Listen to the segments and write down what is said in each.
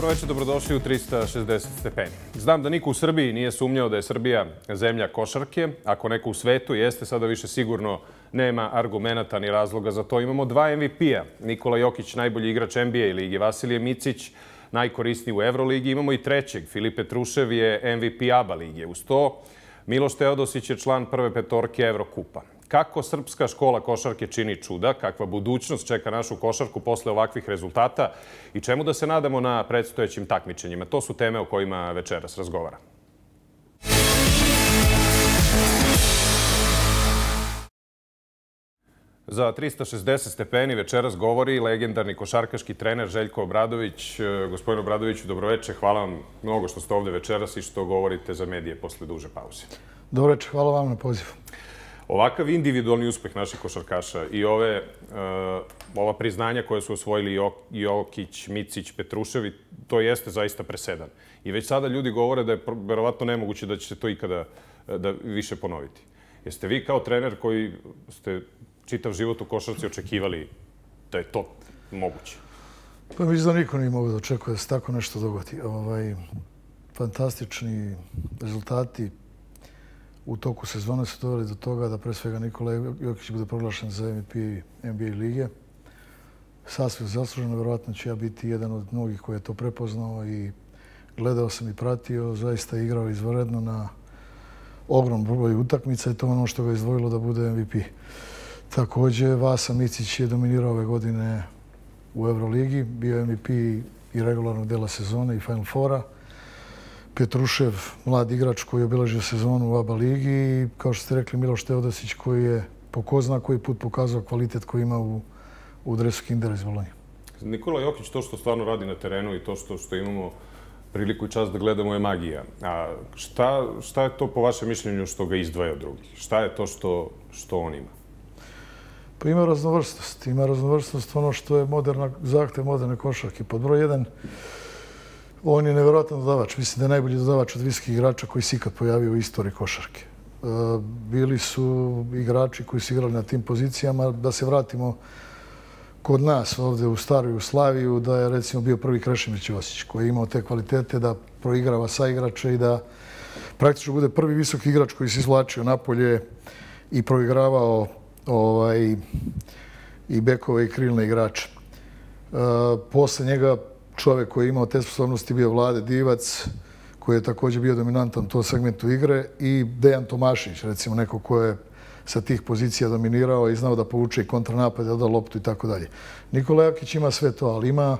Dobro večer, dobrodošli u 360 stepeni. Znam da niko u Srbiji nije sumnjao da je Srbija zemlja košarke. Ako neko u svetu jeste, sada više sigurno nema argumenta ni razloga za to. Imamo dva MVP-a. Nikola Jokić, najbolji igrač NBA ligi, Vasilije Micić, najkorisniji u Euroligi. Imamo i trećeg. Filipe Trušev je MVP ABA lige. Uz to Miloš Teodosić je član prve petorke Evrokupa. Kako srpska škola košarke čini čuda, kakva budućnost čeka našu košarku posle ovakvih rezultata i čemu da se nadamo na predstojećim takmičenjima. To su teme o kojima večeras razgovara. Za 360 stepeni večeras govori legendarni košarkaški trener Željko Obradović. E, gospodin Obradoviću, dobroveče. Hvala vam mnogo što ste ovde večeras i što govorite za medije posle duže pauze. Dobroveče, hvala vam na pozivu. Ovakav individualni uspeh naših košarkaša i ove, uh, ova priznanja koje su osvojili Jokić, Micić, Petruševi, to jeste zaista presedan. I već sada ljudi govore da je verovatno nemoguće da će se to ikada uh, da više ponoviti. Jeste vi kao trener koji ste čitav život u košarci očekivali da je to moguće? Pa mislim da niko nije mogu da očekuje da se tako nešto dogodi. Ovaj, fantastični rezultati, u toku sezone su doveli do toga da pre svega Nikola Jokić bude proglašen za MVP NBA lige. Sasvim zasluženo, verovatno će ja biti jedan od mnogih koji je to prepoznao i gledao sam i pratio, zaista je igrao izvoredno na ogrom broj utakmica i to ono što ga je izdvojilo da bude MVP. Takođe, Vasa Micić je dominirao ove godine u Euroligi, bio MVP i regularnog dela sezone i Final Fora. Petrušev, mlad igrač koji je obilažio sezonu u ABA ligi i kao što ste rekli Miloš Teodosić koji je po ko zna koji put pokazao kvalitet koji ima u, u dresu Kindera iz Bolonje. Nikola Jokić, to što stvarno radi na terenu i to što, što imamo priliku i čas da gledamo je magija. A šta, šta je to po vašem mišljenju što ga izdvaja od drugih? Šta je to što, što on ima? Pa ima raznovrstnost. Ima raznovrstnost ono što je moderna, zahtev moderne košarke. Pod broj jedan, On je nevjerojatan dodavač. Mislim da je najbolji dodavač od viskih igrača koji se ikad pojavio u istoriji košarke. E, bili su igrači koji su igrali na tim pozicijama. Da se vratimo kod nas ovde u staroj Jugoslaviju, da je recimo bio prvi Krešimić Josić koji je imao te kvalitete da proigrava sa igrače i da praktično bude prvi visoki igrač koji se izvlačio napolje i proigravao ovaj, i bekove i krilne igrače. E, posle njega čovek koji je imao te sposobnosti bio Vlade Divac, koji je takođe bio dominantan u tom segmentu igre i Dejan Tomašić, recimo neko ko je sa tih pozicija dominirao i znao da povuče i kontranapad, da da loptu i tako dalje. Nikola Jakić ima sve to, ali ima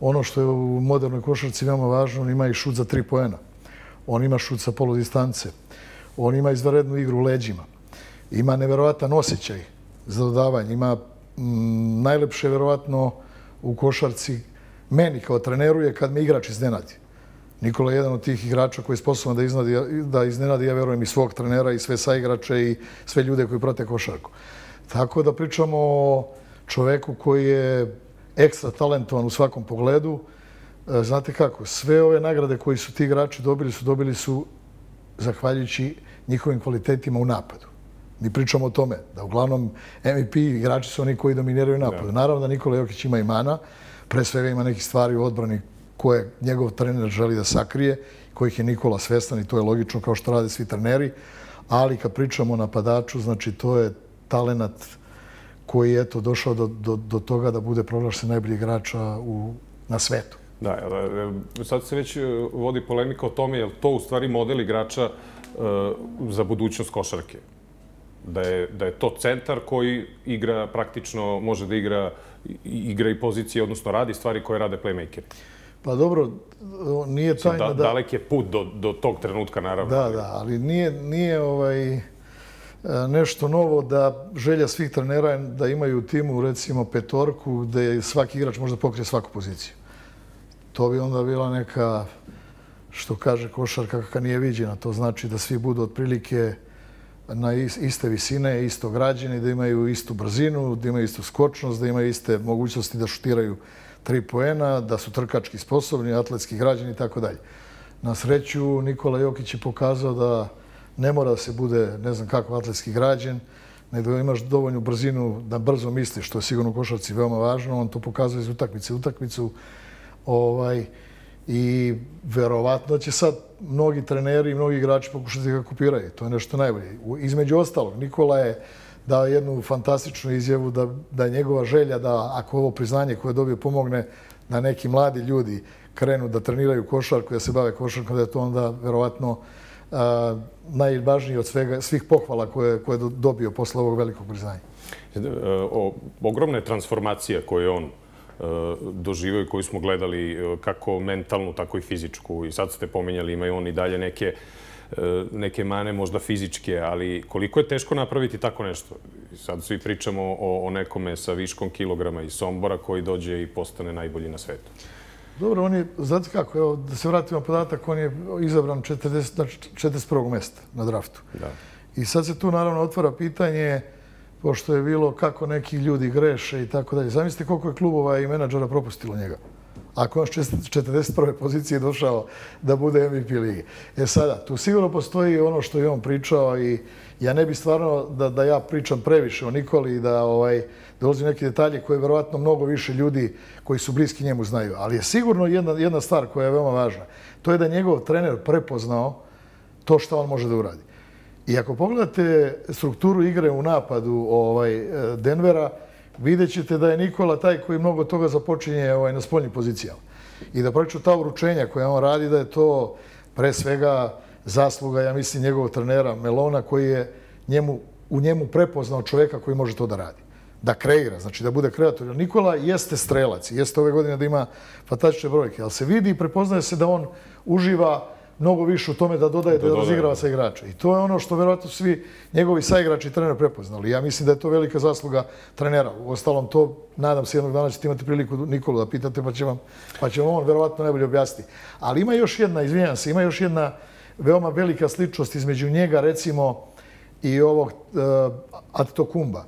ono što je u modernoj košarci veoma važno, on ima i šut za tri poena. On ima šut sa polu distance. On ima izvarednu igru u leđima. Ima neverovatan osjećaj za dodavanje. Ima mm, najlepše, verovatno, u košarci meni kao treneru je kad me igrač iznenadi. Nikola je jedan od tih igrača koji je sposoban da, iznadi, da iznenadi, ja verujem, i svog trenera i sve saigrače i sve ljude koji prate košarku. Tako da pričamo o čoveku koji je ekstra talentovan u svakom pogledu. E, znate kako, sve ove nagrade koji su ti igrači dobili su dobili su zahvaljujući njihovim kvalitetima u napadu. Mi pričamo o tome da uglavnom MVP igrači su oni koji dominiraju napadu. Da. Naravno da Nikola Jokić ima imana, pre svega ima nekih stvari u odbrani koje njegov trener želi da sakrije, kojih je Nikola svestan i to je logično kao što rade svi treneri, ali kad pričamo o napadaču, znači to je talenat koji je eto došao do, do, do toga da bude proglašen najbolji igrača u, na svetu. Da, e, sad se već e, vodi polemika o tome, je li to u stvari model igrača uh, za budućnost košarke? Da je, da je to centar koji igra praktično, može da igra igra i pozicije, odnosno radi stvari koje rade playmakeri. Pa dobro, nije tajna da... da... Dalek je put do, do tog trenutka, naravno. Da, da, ali nije, nije ovaj, e, nešto novo da želja svih trenera je da imaju u timu recimo petorku gde svaki igrač može da pokrije svaku poziciju. To bi onda bila neka, što kaže košarka, kakva nije viđena. To znači da svi budu otprilike na iste visine, isto građeni, da imaju istu brzinu, da imaju istu skočnost, da imaju iste mogućnosti da šutiraju tri poena, da su trkački sposobni, atletski građani i tako dalje. Na sreću, Nikola Jokić je pokazao da ne mora da se bude ne znam kako atletski građen, nego da imaš dovoljnu brzinu da brzo misliš, što je sigurno u košarci veoma važno. On to pokazuje iz utakmice u utakmicu. Ovaj, I verovatno će sad mnogi treneri i mnogi igrači pokušati da ga kopiraju. To je nešto najbolje. Između ostalog, Nikola je dao jednu fantastičnu izjavu da, da je njegova želja da ako ovo priznanje koje je dobio pomogne da neki mladi ljudi krenu da treniraju košarku, da se bave košarkom, da je to onda verovatno a, najvažniji od svega, svih pohvala koje, koje je dobio posle ovog velikog priznanja. E, o, ogromne transformacije koje on e, doživio i koju smo gledali e, kako mentalnu, tako i fizičku. I sad ste pominjali, imaju on i dalje neke neke mane, možda fizičke, ali koliko je teško napraviti tako nešto? Sad svi pričamo o, o nekome sa viškom kilograma iz Sombora koji dođe i postane najbolji na svetu. Dobro, on je, znate kako, evo, da se vratimo podatak, on je izabran 40, na 41. mesta na draftu. Da. I sad se tu naravno otvara pitanje, pošto je bilo kako neki ljudi greše i tako dalje. Zamislite koliko je klubova i menadžera propustilo njega. Ako on s 41. pozicije došao da bude MVP lige. E sada, tu sigurno postoji ono što je on pričao i ja ne bi stvarno da, da ja pričam previše o Nikoli i da ovaj, dolazim neke detalje koje verovatno mnogo više ljudi koji su bliski njemu znaju. Ali je sigurno jedna, jedna stvar koja je veoma važna. To je da njegov trener prepoznao to što on može da uradi. I ako pogledate strukturu igre u napadu ovaj, Denvera, vidjet ćete da je Nikola taj koji mnogo toga započinje ovaj, na spoljnim pozicijama. I da praktično ta uručenja koja on radi, da je to pre svega zasluga, ja mislim, njegovog trenera Melona koji je njemu, u njemu prepoznao čoveka koji može to da radi da kreira, znači da bude kreator. Nikola jeste strelac, jeste ove godine da ima fantastične brojke, ali se vidi i prepoznaje se da on uživa mnogo više u tome da dodaje, da, da razigrava sa igrača. I to je ono što verovatno svi njegovi saigrači i trener prepoznali. Ja mislim da je to velika zasluga trenera. U ostalom to, nadam se, jednog dana ćete imati priliku Nikolu da pitate, pa će vam, pa će vam on verovatno najbolje objasniti. Ali ima još jedna, izvinjam se, ima još jedna veoma velika sličnost između njega, recimo, i ovog uh, Attokumba.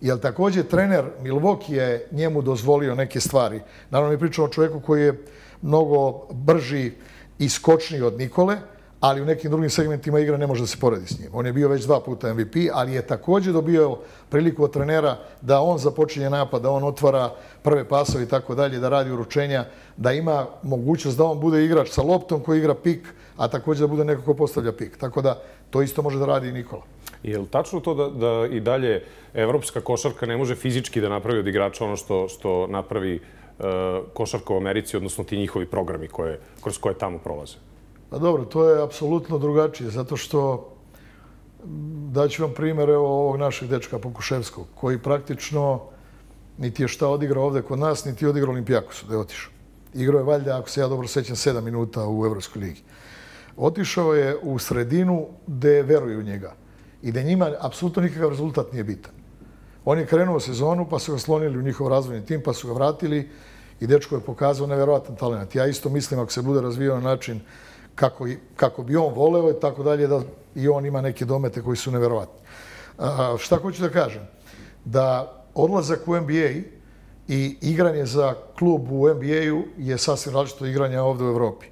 Jer takođe trener Milwaukee je njemu dozvolio neke stvari. Naravno, mi pričamo o čovjeku koji je mnogo brži i od Nikole, ali u nekim drugim segmentima igra ne može da se poredi s njim. On je bio već dva puta MVP, ali je takođe dobio priliku od trenera da on započinje napad, da on otvara prve pasove i tako dalje, da radi uručenja, da ima mogućnost da on bude igrač sa loptom koji igra pik, a takođe da bude neko ko postavlja pik. Tako da to isto može da radi i Nikola. Je li tačno to da, da i dalje evropska košarka ne može fizički da napravi od igrača ono što, što napravi uh, košarka u Americi, odnosno ti njihovi programi koje, kroz koje tamo prolaze? Pa dobro, to je apsolutno drugačije, zato što daću vam primjer ovog našeg dečka Pokuševskog, koji praktično niti je šta odigrao ovde kod nas, niti je odigrao Olimpijakosu, da je otišao. Igrao je valjda, ako se ja dobro sećam, 7 minuta u Evropskoj ligi. Otišao je u sredinu gde veruju njega i da njima apsolutno nikakav rezultat nije bitan. On je krenuo sezonu, pa su ga slonili u njihov razvojni tim, pa su ga vratili i dečko je pokazao neverovatan talent. Ja isto mislim, ako se bude razvijao na način kako, kako bi on voleo i tako dalje, da i on ima neke domete koji su neverovatni. A, šta hoću da kažem? Da odlazak u NBA i igranje za klub u NBA-u je sasvim različito igranje ovde u Evropi.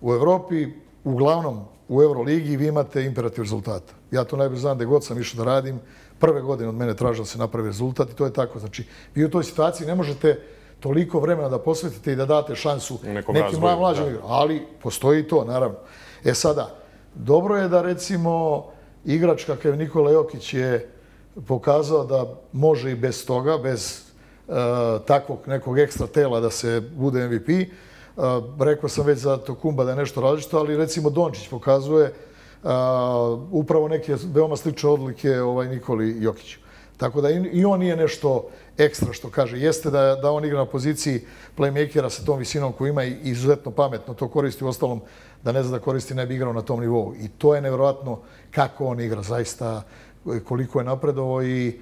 U Evropi, uglavnom u Euroligi, vi imate imperativ rezultata. Ja to najbolje znam da god sam išao da radim, prve godine od mene tražio da se napravi rezultat i to je tako. Znači, vi u toj situaciji ne možete toliko vremena da posvetite i da date šansu Nekom nekim mlađim da. ali postoji to, naravno. E sada, dobro je da recimo igrač kakav Nikola Jokić je pokazao da može i bez toga, bez uh, takvog nekog ekstra tela da se bude MVP. Uh, rekao sam već za Tokumba da je nešto različito, ali recimo Dončić pokazuje uh, upravo neke veoma slične odlike ovaj, Nikoli Jokiću. Tako da i on nije nešto ekstra što kaže. Jeste da, da on igra na poziciji playmakera sa tom visinom koju ima i izuzetno pametno to koristi. U ostalom, da ne zna da koristi, ne bi igrao na tom nivou. I to je nevjerojatno kako on igra. Zaista koliko je napredovo i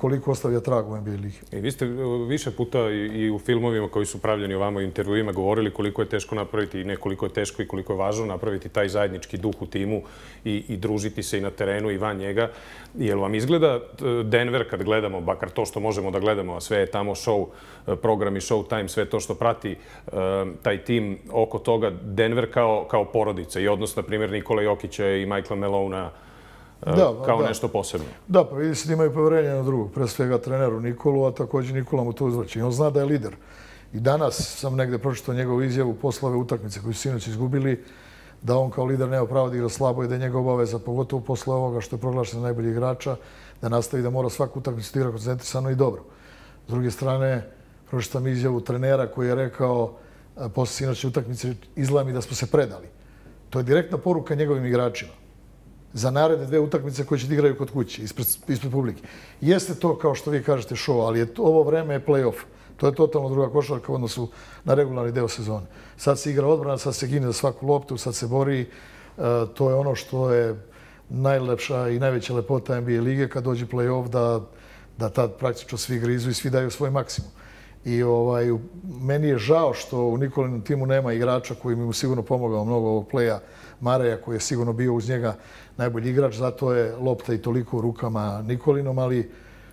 koliko ostavlja trag u NBA ligi. I vi ste više puta i u filmovima koji su pravljeni ovamo i intervjuima govorili koliko je teško napraviti i ne koliko je teško i koliko je važno napraviti taj zajednički duh u timu i, i družiti se i na terenu i van njega. Jel vam izgleda Denver kad gledamo, bakar to što možemo da gledamo, a sve je tamo show, program i show time, sve to što prati taj tim oko toga, Denver kao, kao porodica i odnos, na primjer, Nikola Jokića i Michaela Melona, E, da, kao da. nešto posebno. Da, pa vidi se da imaju poverenje na drugog, pre svega treneru Nikolu, a takođe Nikola mu to uzvrći. On zna da je lider. I danas sam negde pročitao njegovu izjavu posle ove utakmice koju su sinoć izgubili, da on kao lider nema pravo da igra slabo i da je njegova obaveza, pogotovo posle ovoga što je proglašen najbolji igrača, da nastavi da mora svaku utakmicu da igra koncentrisano i dobro. S druge strane, pročitam izjavu trenera koji je rekao posle sinoće utakmice izgleda mi da smo se predali. To je direktna poruka njegovim igračima za naredne dve utakmice koje će da igraju kod kuće, ispred, ispred publike. Jeste to, kao što vi kažete, show, ali je to, ovo vreme je play-off. To je totalno druga košarka u odnosu na regularni deo sezone. Sad se igra odbrana, sad se gine za svaku loptu, sad se bori. E, to je ono što je najlepša i najveća lepota NBA lige kad dođe play-off da, da tad praktično svi grizu i svi daju svoj maksimum. I ovaj, meni je žao što u Nikolinom timu nema igrača koji mi mu sigurno pomogao mnogo ovog playa Mareja koji je sigurno bio uz njega najbolji igrač, zato je lopta i toliko u rukama Nikolinom, ali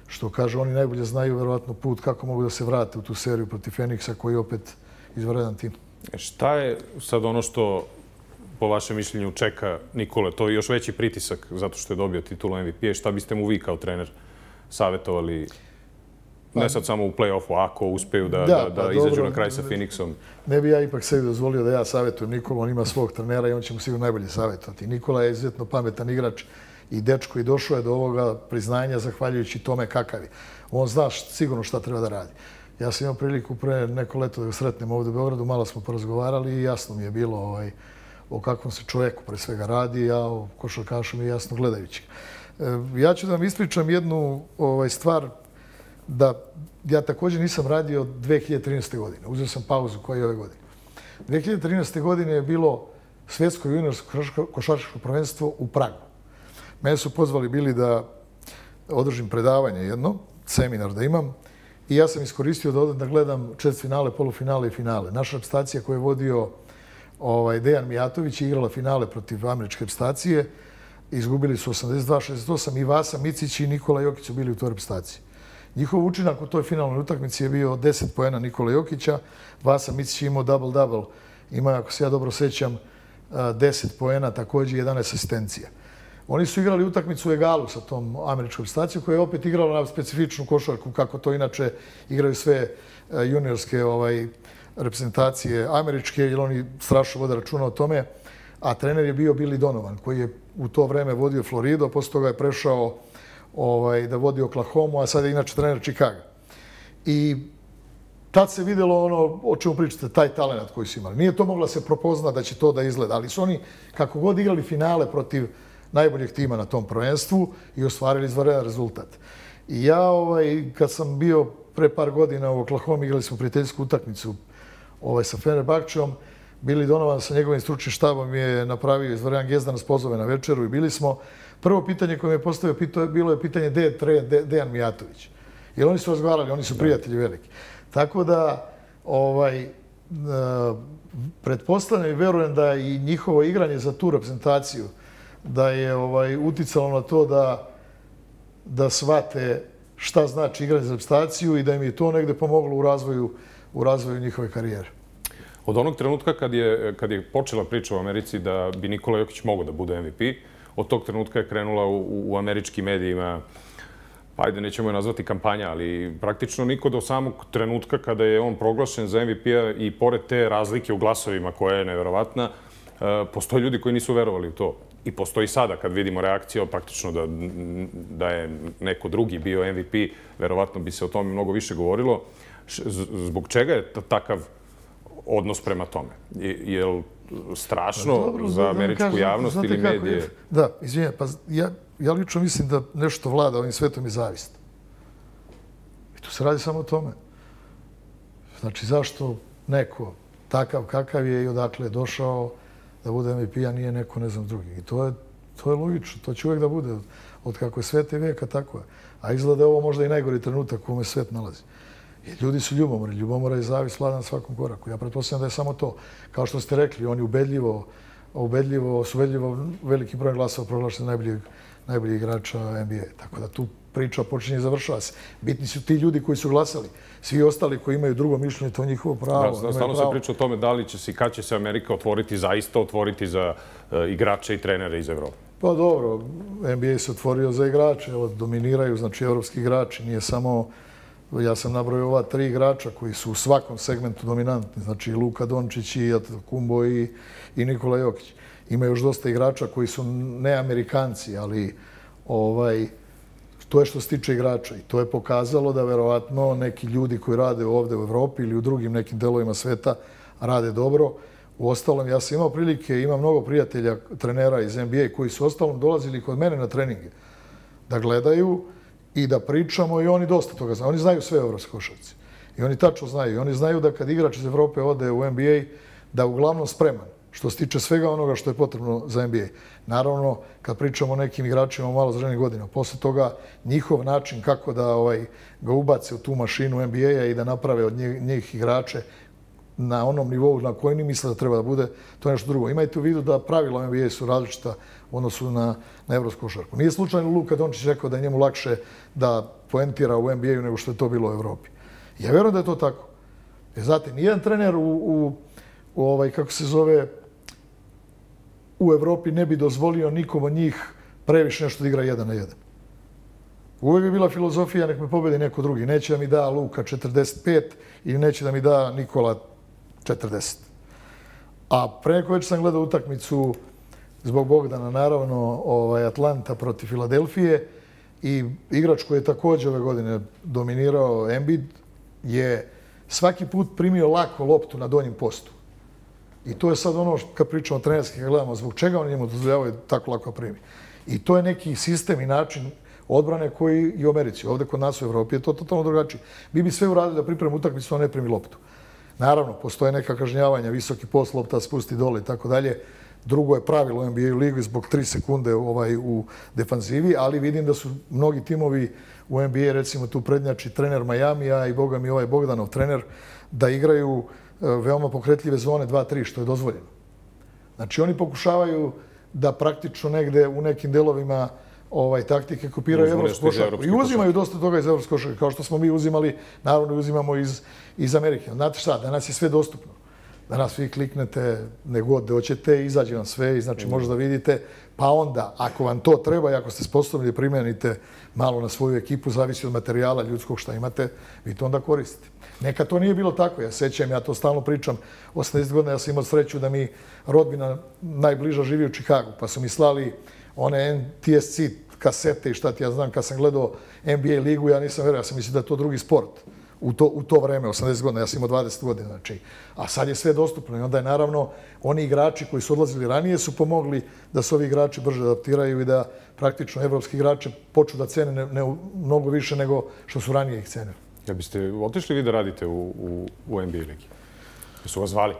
što kaže, oni najbolje znaju verovatno put kako mogu da se vrate u tu seriju protiv Feniksa koji je opet izvredan tim. E, šta je sad ono što po vašem mišljenju čeka Nikole? To je još veći pritisak zato što je dobio titulu MVP. Šta biste mu vi kao trener savjetovali Ne pa- sad samo u play-offu, ako uspeju da, da, da, da pa izađu na kraj sa Phoenixom. Ne bi ja ipak sebi dozvolio da ja savjetujem Nikolu, on ima svog trenera i on će mu sigurno najbolje savjetovati. Nikola je izuzetno pametan igrač i dečko i došao je do ovoga priznanja zahvaljujući tome kakav je. On zna sigurno šta treba da radi. Ja sam imao priliku pre neko leto da ga sretnem ovde u Beogradu, malo smo porazgovarali i jasno mi je bilo ovaj, o kakvom se čovjeku pre svega radi, a o košarkašu mi je jasno gledajući. E, ja ću da vam ispričam jednu ovaj, stvar da ja također nisam radio 2013. godine. Uzeo sam pauzu koja je ove godine. 2013. godine je bilo svjetsko juniorsko košarkaško prvenstvo u Pragu. Mene su pozvali bili da održim predavanje jedno, seminar da imam, i ja sam iskoristio da odem da gledam četiri finale, polufinale i finale. Naša reprezentacija koju je vodio ovaj, Dejan Mijatović je igrala finale protiv američke reprezentacije. Izgubili su 82-68 i Vasa Micić i Nikola Jokić su bili u toj reprezentaciji. Njihov učinak u toj finalnoj utakmici je bio 10 poena Nikola Jokića. Vasa Micić je imao double-double. Ima, ako se ja dobro sećam, 10 poena, također 11 asistencija. Oni su igrali utakmicu u egalu sa tom američkom stacijom koja je opet igrala na specifičnu košarku, kako to inače igraju sve juniorske ovaj, reprezentacije američke, jer oni strašno vode računa o tome. A trener je bio Billy Donovan, koji je u to vreme vodio Floridu, posle toga je prešao ovaj, da vodi Oklahoma, a sad je inače trener Chicago. I tad se videlo ono o čemu pričate, taj talent koji su imali. Nije to mogla se propozna da će to da izgleda, ali su oni kako god igrali finale protiv najboljeg tima na tom prvenstvu i ostvarili izvaredan rezultat. I ja, ovaj, kad sam bio pre par godina u Oklahoma, igrali smo prijateljsku utakmicu ovaj, sa Fenerbahčom, Bili Donovan sa njegovim stručnim štabom je napravio izvaredan gest da nas pozove na večeru i bili smo. Prvo pitanje koje mi je postavio bilo je pitanje gde je Dejan Mijatović. Jer oni su razgovarali, oni su prijatelji veliki. Tako da, ovaj, e, pretpostavljam i verujem da i njihovo igranje za tu reprezentaciju da je ovaj uticalo na to da da shvate šta znači igranje za reprezentaciju i da im je to negde pomoglo u razvoju u razvoju njihove karijere. Od onog trenutka kad je, kad je počela priča u Americi da bi Nikola Jokić mogao da bude MVP, od tog trenutka je krenula u, u američkim medijima pa ajde, nećemo je nazvati kampanja, ali praktično niko do samog trenutka kada je on proglašen za MVP-a i pored te razlike u glasovima koja je neverovatna, e, postoje ljudi koji nisu verovali u to. I postoji sada, kad vidimo reakciju, praktično da, da je neko drugi bio MVP, verovatno bi se o tome mnogo više govorilo. Zbog čega je takav odnos prema tome? Je li strašno pa dobro, za američku kažem, javnost ili medije? Je, da, izvinjam, pa ja, ja lično mislim da nešto vlada ovim svetom je zavist. I tu se radi samo o tome. Znači, zašto neko takav kakav je i odakle je došao da bude MVP, a nije neko, ne znam, drugi. I to je, to je logično, to će uvijek da bude. Od kako je svet i vijeka, tako je. A izgleda je ovo možda i najgori trenutak u kome svet nalazi. I ljudi su ljubomori. Ljubomora je zavis vlada na svakom koraku. Ja pretpostavljam da je samo to. Kao što ste rekli, oni ubedljivo, ubedljivo, su ubedljivo veliki broj glasova proglašeni najboljih najbolji igrača NBA. Tako da tu priča počinje i završava se. Bitni su ti ljudi koji su glasali. Svi ostali koji imaju drugo mišljenje, to je njihovo pravo. Da, stalno se priča o tome da li će se i kad će se Amerika otvoriti, zaista otvoriti za uh, igrače i trenere iz Evrope. Pa dobro, NBA se otvorio za igrače, evo, dominiraju, znači, evropski igrači, nije samo Ja sam nabrojio ova tri igrača koji su u svakom segmentu dominantni. Znači i Luka Dončić, i Kumbo i, i Nikola Jokić. Ima još dosta igrača koji su ne Amerikanci, ali ovaj, to je što se tiče igrača. I to je pokazalo da verovatno neki ljudi koji rade ovde u Evropi ili u drugim nekim delovima sveta rade dobro. U ostalom, ja sam imao prilike, imam mnogo prijatelja, trenera iz NBA koji su ostalom dolazili kod mene na treninge da gledaju i da pričamo i oni dosta toga znaju. Oni znaju sve evropske košarci. I oni tačno znaju. I oni znaju da kad igrač iz Evrope ode u NBA, da je uglavnom spreman što se tiče svega onoga što je potrebno za NBA. Naravno, kad pričamo o nekim igračima malo zrenih godina, posle toga njihov način kako da ovaj, ga ubace u tu mašinu NBA-a i da naprave od njih, njih igrače na onom nivou na koji ni misle da treba da bude, to je nešto drugo. Imajte u vidu da pravila NBA su različita u odnosu na, na evropsku košarku. Nije slučajno Luka Dončić rekao da je njemu lakše da poentira u NBA-u nego što je to bilo u Evropi. Ja vjerujem da je to tako. Jer, znate, nijedan trener u, u, u ovaj, kako se zove, u Evropi ne bi dozvolio nikom od njih previše nešto da igra jedan na jedan. Uvijek bi bila filozofija nek me pobedi neko drugi. Neće da mi da Luka 45 ili neće da mi da Nikola 40. A pre neko već sam gledao utakmicu zbog Bogdana, naravno, ovaj, Atlanta protiv Filadelfije i igrač koji je također ove godine dominirao Embiid je svaki put primio lako loptu na donjem postu. I to je sad ono kad pričamo o trenerskih, gledamo zbog čega oni njemu dozvoljavaju tako lako primi. I to je neki sistem i način odbrane koji i u Americi. Ovde kod nas u Evropi je to totalno drugačije. Mi bi sve uradili da pripremimo utakmicu, a ne primi loptu. Naravno, postoje neka kažnjavanja, visoki post, lopta spusti dole i tako dalje. Drugo je pravilo u NBA ligi zbog 3 sekunde ovaj, u defanzivi, ali vidim da su mnogi timovi u NBA, recimo tu prednjači trener Majamija i boga mi ovaj Bogdanov trener, da igraju e, veoma pokretljive zone 2-3, što je dozvoljeno. Znači, oni pokušavaju da praktično negde u nekim delovima ovaj taktike kopiraju evropsku košarku. I uzimaju dosta toga iz evropske košarke, kao što smo mi uzimali, naravno uzimamo iz, iz Amerike. Znate šta, danas je sve dostupno. Danas vi kliknete negod hoćete, izađe vam sve i znači možete da vidite. Pa onda, ako vam to treba i ako ste sposobni da primenite malo na svoju ekipu, zavisi od materijala ljudskog šta imate, vi to onda koristite. Neka to nije bilo tako, ja sećam, ja to stalno pričam, 80 godina ja sam imao sreću da mi rodbina najbliža živi u Čikagu, pa su mi slali one TSC kasete i šta ti ja znam, kad sam gledao NBA ligu, ja nisam verio, ja sam mislio da je to drugi sport u to, u to vreme, 80 godina, ja sam imao 20 godina, znači, a sad je sve dostupno i onda je naravno oni igrači koji su odlazili ranije su pomogli da se ovi igrači brže adaptiraju i da praktično evropski igrači počnu da cene ne, ne, mnogo više nego što su ranije ih cenili. Ja biste otišli vi da radite u, u, u NBA ligi? Su vas zvali?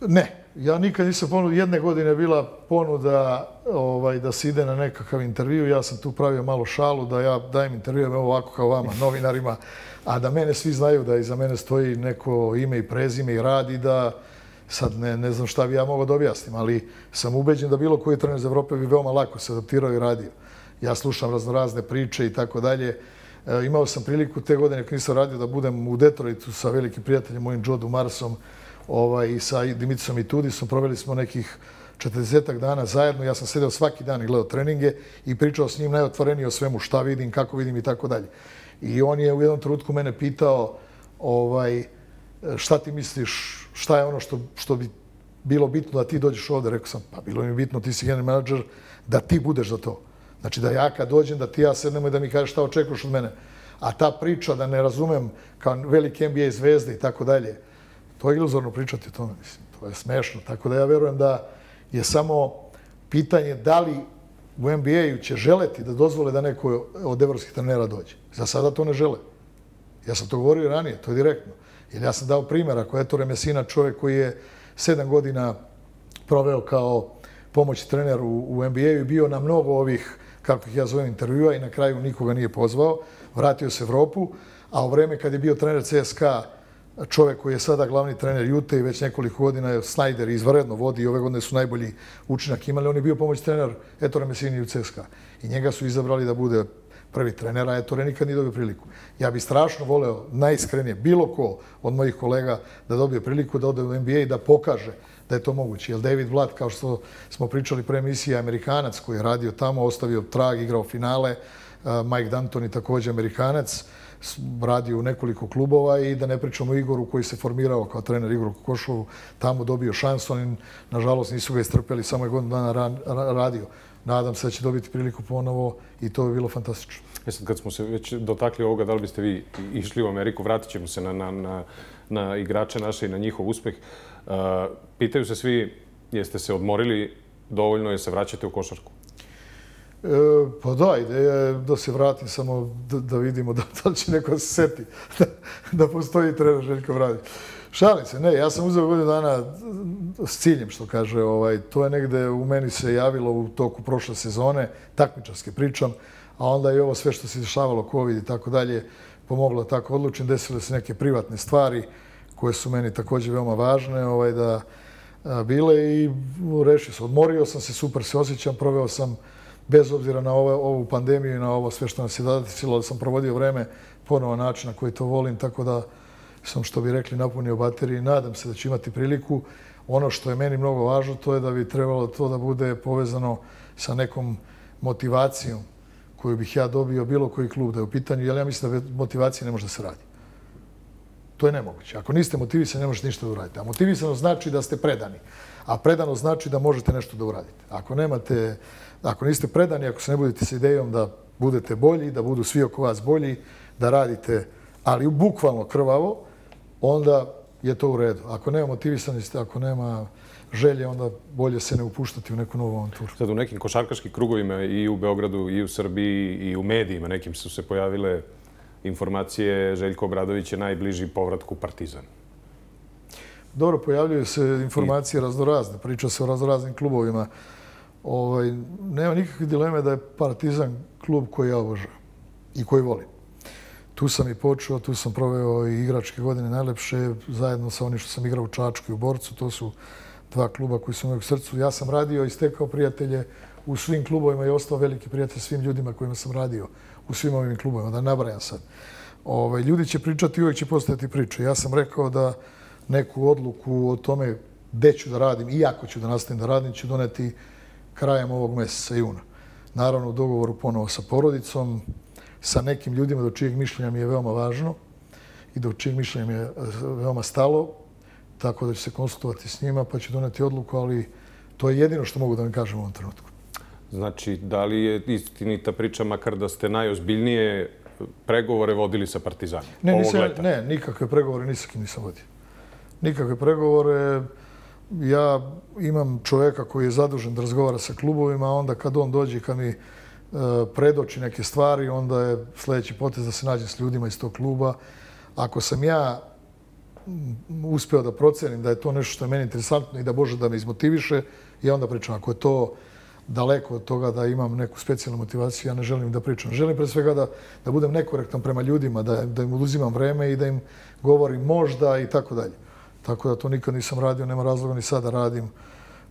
Ne, ja nikad nisam ponudio. Jedne godine bila ponuda ovaj, da se ide na nekakav intervju. Ja sam tu pravio malo šalu da ja dajem intervju ovako kao vama, novinarima, a da mene svi znaju da iza mene stoji neko ime i prezime i radi da sad ne, ne znam šta bi ja mogao da objasnim, ali sam ubeđen da bilo koji trener iz Evrope bi veoma lako se adaptirao i radio. Ja slušam raznorazne priče i tako dalje. E, imao sam priliku te godine kad nisam radio da budem u Detroitu sa velikim prijateljem mojim Jodu Marsom, ovaj, sa Dimitrom i Tudisom. Proveli smo nekih 40 dana zajedno. Ja sam sedeo svaki dan i gledao treninge i pričao s njim najotvorenije o svemu šta vidim, kako vidim i tako dalje. I on je u jednom trenutku mene pitao ovaj, šta ti misliš, šta je ono što, što bi bilo bitno da ti dođeš ovde. Rekao sam, pa bilo mi bitno, ti si general menadžer, da ti budeš za to. Znači da ja kad dođem, da ti ja sednemo i da mi kažeš šta očekuješ od mene. A ta priča da ne razumem kao velike NBA zvezde i tako dalje, To je iluzorno pričati o tome, mislim. To je smešno. Tako da ja verujem da je samo pitanje da li u NBA-u će želeti da dozvole da neko od evropskih trenera dođe. Za sada to ne žele. Ja sam to govorio ranije, to je direktno. Jer ja sam dao primjer, ako je to čovjek koji je sedam godina proveo kao pomoć trener u, u NBA-u i bio na mnogo ovih, kako ih ja zovem, intervjua i na kraju nikoga nije pozvao. Vratio se u Evropu, a u vreme kad je bio trener CSKA čovek koji je sada glavni trener Jute i već nekoliko godina je Snyder izvaredno vodi i ove godine su najbolji učinak imali. On je bio pomoć trener Ettore Messini u CSKA i njega su izabrali da bude prvi trener, a Ettore nikad nije dobio priliku. Ja bih strašno voleo, najiskrenije, bilo ko od mojih kolega da dobije priliku da ode u NBA i da pokaže da je to moguće. Jer David Blatt, kao što smo pričali pre emisije, Amerikanac koji je radio tamo, ostavio trag, igrao finale, Mike D'Antoni također Amerikanac, radio u nekoliko klubova i da ne pričamo o Igoru koji se formirao kao trener Igoru Kokošovu, tamo dobio šansu, oni nažalost nisu ga istrpeli, samo je godinu dana radio. Nadam se da će dobiti priliku ponovo i to bi bilo fantastično. E sad, kad smo se već dotakli ovoga, da li biste vi išli u Ameriku, vratit ćemo se na, na, na, na igrače naše i na njihov uspeh. Uh, pitaju se svi, jeste se odmorili dovoljno je se vraćate u košarku? E, pa da, ideja je da se vratim samo da, da vidimo da, da li će neko se seti da, da postoji trener Željko Vradić. Šalim se, ne, ja sam uzeo godinu dana s ciljem, što kaže, ovaj, to je negde u meni se javilo u toku prošle sezone, takmičarske pričam, a onda i ovo sve što se dešavalo, COVID i tako dalje, pomoglo da tako odlučim, desile se neke privatne stvari koje su meni također veoma važne, ovaj, da bile i rešio se. Odmorio sam se, super se osjećam, proveo sam bez obzira na ove, ovu pandemiju i na ovo sve što nas je dadicilo, da sam provodio vreme ponovo način na koji to volim, tako da sam, što bi rekli, napunio bateriji. Nadam se da ću imati priliku. Ono što je meni mnogo važno, to je da bi trebalo to da bude povezano sa nekom motivacijom koju bih ja dobio bilo koji klub da je u pitanju, jer ja mislim da motivacija ne može da se radi. To je nemoguće. Ako niste motivisani, ne možete ništa da uradite. A motivisano znači da ste predani. A predano znači da možete nešto da uradite. Ako nemate, ako niste predani, ako se ne budete s idejom da budete bolji, da budu svi oko vas bolji, da radite, ali bukvalno krvavo, onda je to u redu. Ako nema motivisanosti, ako nema želje, onda bolje se ne upuštati u neku novu avanturu. Sad u nekim košarkaškim krugovima i u Beogradu i u Srbiji i u medijima nekim su se pojavile informacije Željko Obradović je najbliži povratku Partizan. Dobro, pojavljuju se informacije raznorazne. Priča se o raznoraznim klubovima. Ovaj, nema nikakve dileme da je Partizan klub koji ja obožavam i koji volim. Tu sam i počeo, tu sam proveo i igračke godine najlepše, zajedno sa onim što sam igrao u Čačku i u Borcu. To su dva kluba koji su u mojeg srcu. Ja sam radio i stekao prijatelje u svim klubovima i ostao veliki prijatelj svim ljudima kojima sam radio u svim ovim klubovima, da nabrajam sad. Ove, ovaj, ljudi će pričati i uvijek će postojati priče. Ja sam rekao da neku odluku o tome gde ću da radim i ako ću da nastavim da radim, ću doneti krajem ovog meseca, juna. Naravno, u dogovoru ponovo sa porodicom, sa nekim ljudima do čijeg mišljenja mi je veoma važno i do čijeg mišljenja mi je eh, veoma stalo, tako da ću se konsultovati s njima, pa ću doneti odluku, ali to je jedino što mogu da vam kažem u ovom trenutku. Znači, da li je istinita priča, makar da ste najozbiljnije pregovore vodili sa Partizanom? Ne, nisam, ne, nikakve pregovore nisam kim nisam vodio. Nikakve pregovore. Ja imam čoveka koji je zadužen da razgovara sa klubovima, a onda kad on dođe, kad mi e, predoči neke stvari, onda je sljedeći potez da se nađe s ljudima iz tog kluba. Ako sam ja uspeo da procenim da je to nešto što je meni interesantno i da Bože da me izmotiviše, ja onda pričam. Ako je to daleko od toga da imam neku specijalnu motivaciju, ja ne želim da pričam. Želim pre svega da, da budem nekorektan prema ljudima, da, da im uzimam vreme i da im govorim možda i tako dalje. Tako da to nikad nisam radio, nema razloga ni sada radim.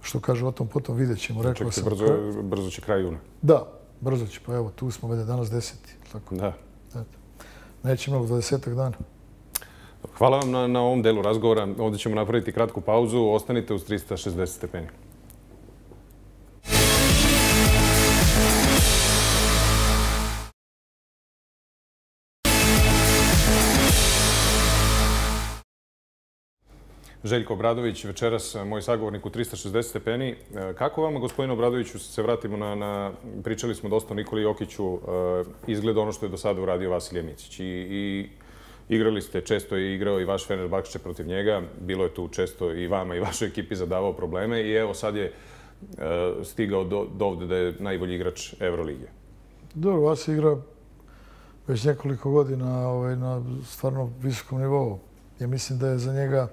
Što kaže o tom, potom vidjet ćemo. Rekla sam, brzo, brzo će kraj juna. Da, brzo će. Pa evo, tu smo vede danas deseti. Tako. Da. Eto. Neće mnogo, dvadesetak dana. Hvala vam na, na ovom delu razgovora. Ovdje ćemo napraviti kratku pauzu. Ostanite uz 360 stepeni. Željko Obradović, večeras moj sagovornik u 360 stepeni. E, kako vama, gospodine Obradoviću, se vratimo na, na pričali smo dosta o Nikoli Jokiću, e, izgleda ono što je do sada uradio Vasilije Micić. I, igrali ste, često je igrao i vaš Fenerbahče protiv njega, bilo je tu često i vama i vašoj ekipi zadavao probleme i evo sad je e, stigao do, do ovde da je najbolji igrač Evrolige. Dobro, vas igra već nekoliko godina ovaj, na stvarno visokom nivou. Ja mislim da je za njega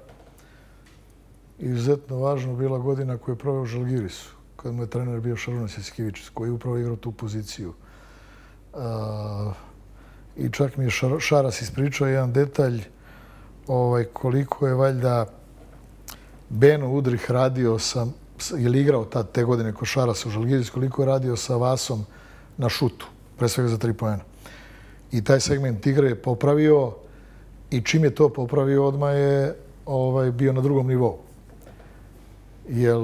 izuzetno važno bila godina koju je proveo u Žalgirisu, kad mu je trener bio Šarunas Jeskivić, koji je upravo igrao tu poziciju. I čak mi je Šaras ispričao jedan detalj ovaj, koliko je valjda Beno Udrih radio sa, ili igrao tad te godine ko Šaras u Žalgiris, koliko je radio sa Vasom na šutu, pre svega za tri pojena. I taj segment igre je popravio i čim je to popravio, odmah je ovaj, bio na drugom nivou. Jer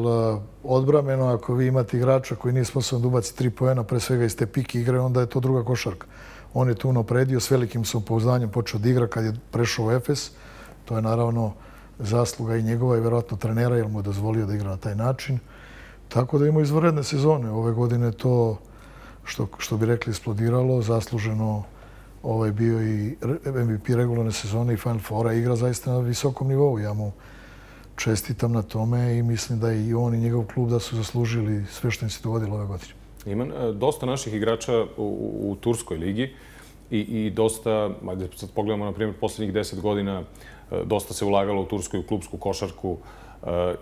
odbrameno, ako vi imate igrača koji nije sposoban da ubaci tri poena, pre svega iz te pike igre, onda je to druga košarka. On je tu napredio, s velikim sam pouzdanjem počeo da igra kad je prešao u Efes. To je naravno zasluga i njegova i verovatno trenera, jer mu je dozvolio da igra na taj način. Tako da ima izvoredne sezone. Ove godine to, što, što bi rekli, eksplodiralo, zasluženo ovaj bio i MVP regularne sezone i Final Four, igra zaista na visokom nivou. Ja mu čestitam na tome i mislim da i on i njegov klub da su zaslužili sve što im se dogodilo ove godine. Ima e, dosta naših igrača u, u Turskoj ligi i, i dosta, ajde sad pogledamo na primjer poslednjih deset godina, e, dosta se ulagalo u tursku i klubsku košarku. E,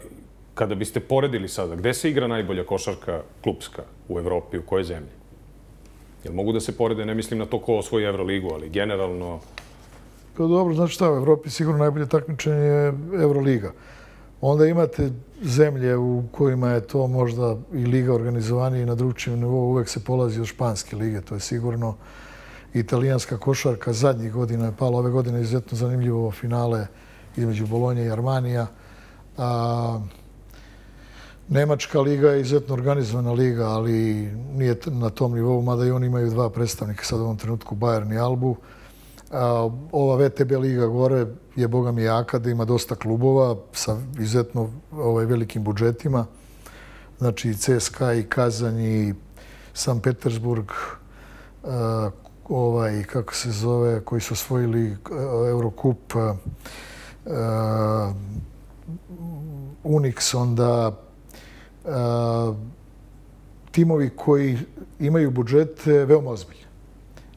kada biste poredili sada, gde se igra najbolja košarka klubska u Evropi, u kojoj zemlji? Jel mogu da se porede, ne mislim na to ko osvoji Euroligu, ali generalno... Pa dobro, znači šta, u Evropi sigurno najbolje takmičenje je Euroliga. Onda imate zemlje u kojima je to možda i liga organizovanija i na drugčijem nivou. Uvek se polazi od španske lige, to je sigurno italijanska košarka. Zadnjih godina je pala, ove godine izuzetno zanimljivo finale između Bolonje i Armanija. A, Nemačka liga je izuzetno organizovana liga, ali nije na tom nivou, mada i oni imaju dva predstavnika sad u ovom trenutku, Bayern i Albu. A, ova VTB liga gore je, boga mi, jaka, da ima dosta klubova sa izuzetno ovaj, velikim budžetima. Znači CSKA i Kazanj i San Petersburg, a, ovaj, kako se zove, koji su osvojili Eurocup, Unix, onda timovi koji imaju budžete veoma ozbiljne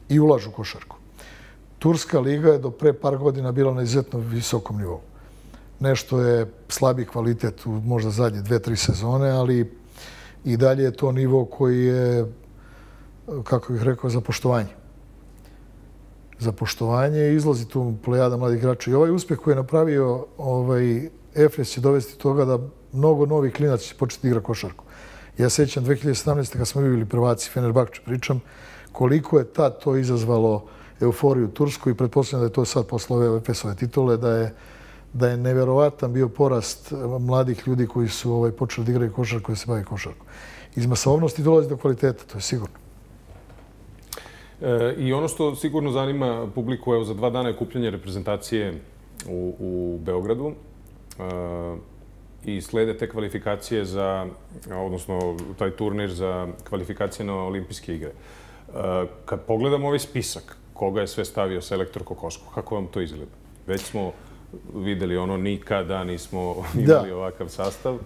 i ulažu košarku. Turska liga je do pre par godina bila na izuzetno visokom nivou. Nešto je slabi kvalitet u možda zadnje dve, tri sezone, ali i dalje je to nivo koji je, kako bih rekao, za poštovanje. Za poštovanje izlazi tu plejada mladih igrača. I ovaj uspeh koji je napravio ovaj, Efes će dovesti toga da mnogo novih klinaca će početi da igra košarku. Ja sećam 2017. kad smo bili prvaci Fenerbahče, pričam koliko je tad to izazvalo euforiju u Turskoj i pretpostavljam da je to sad posle ove Efesove titule, da je da je neverovatan bio porast mladih ljudi koji su ovaj, počeli da igraju košarku, koji se bave košarkom. Iz masovnosti dolazi do kvaliteta, to je sigurno. E, I ono što sigurno zanima publiku, evo za dva dana je kupljanje reprezentacije u, u Beogradu. E, i slede te kvalifikacije za, odnosno taj turnir za kvalifikacije na olimpijske igre. E, kad pogledamo ovaj spisak, koga je sve stavio selektor Kokoško, kako vam to izgleda? Već smo videli ono, nikada nismo imali da. ovakav sastav.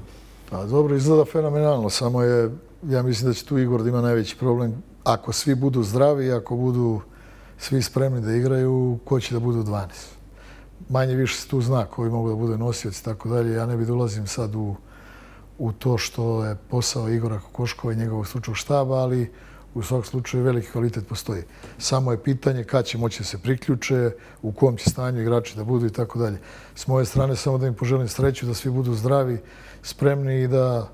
Pa dobro, izgleda fenomenalno, samo je, ja mislim da će tu Igor da ima najveći problem. Ako svi budu zdravi, ako budu svi spremni da igraju, ko će da budu 12? manje više se tu zna koji mogu da bude nosioci i tako dalje. Ja ne bih dolazim sad u, u to što je posao Igora Kokoškova i njegovog stručnog štaba, ali u svakom slučaju veliki kvalitet postoji. Samo je pitanje kad će moći da se priključe, u kom će stanju igrači da budu i tako dalje. S moje strane samo da im poželim sreću, da svi budu zdravi, spremni i da,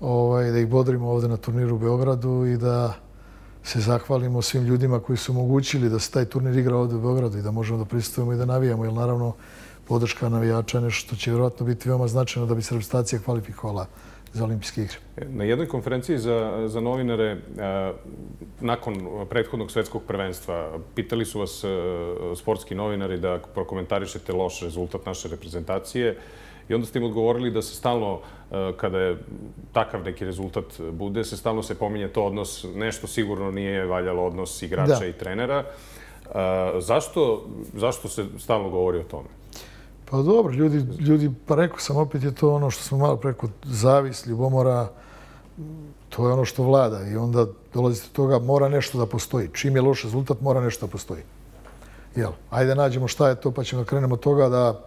ovaj, da ih bodrimo ovde na turniru u Beogradu i da se zahvalimo svim ljudima koji su omogućili da se taj turnir igra ovde u Beogradu i da možemo da pristupimo i da navijamo, jer naravno podrška navijača je nešto što će vjerojatno biti veoma značajno da bi se reprezentacija kvalifikovala za olimpijske igre. Na jednoj konferenciji za, za novinare, nakon prethodnog svetskog prvenstva, pitali su vas sportski novinari da prokomentarišete loš rezultat naše reprezentacije. I onda ste im odgovorili da se stalno, e, kada je takav neki rezultat bude, se stalno se pominje to odnos, nešto sigurno nije valjalo odnos igrača da. i trenera. E, zašto, zašto se stalno govori o tome? Pa dobro, ljudi, ljudi, pa rekao sam, opet je to ono što smo malo preko zavis, ljubomora, to je ono što vlada i onda dolazite do toga, mora nešto da postoji. Čim je loš rezultat, mora nešto da postoji. Jel, ajde nađemo šta je to, pa ćemo da krenemo od toga da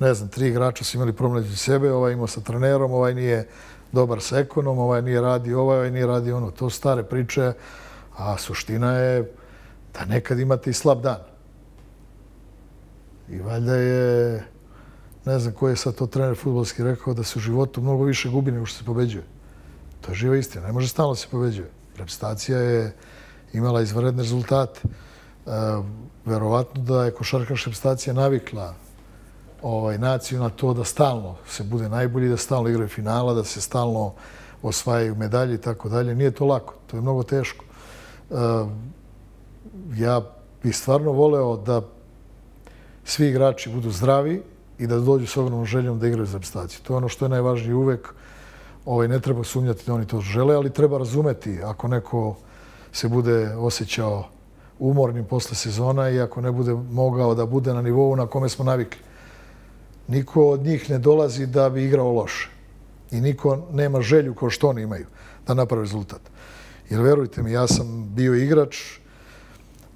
ne znam, tri igrača su imali problem među sebe, ovaj imao sa trenerom, ovaj nije dobar sa ekonom, ovaj nije radio ovaj, ovaj nije radio ono. To stare priče, a suština je da nekad imate i slab dan. I valjda je, ne znam koji je sad to trener futbolski rekao, da se u životu mnogo više gubi nego što se pobeđuje. To je živa istina, ne može stalno da se pobeđuje. Reprezentacija je imala izvaredne rezultate. E, verovatno da je košarkaška reprezentacija navikla ovaj, naciju na to da stalno se bude najbolji, da stalno igraju finala, da se stalno osvajaju medalje i tako dalje. Nije to lako, to je mnogo teško. E, ja bih stvarno voleo da svi igrači budu zdravi i da dođu s ogromnom željom da igraju za reprezentaciju. To je ono što je najvažnije uvek. Ovaj, ne treba sumnjati da oni to žele, ali treba razumeti ako neko se bude osjećao umornim posle sezona i ako ne bude mogao da bude na nivou na kome smo navikli. Niko od njih ne dolazi da bi igrao loše. I niko nema želju kao što oni imaju da naprave rezultat. Jer verujte mi, ja sam bio igrač,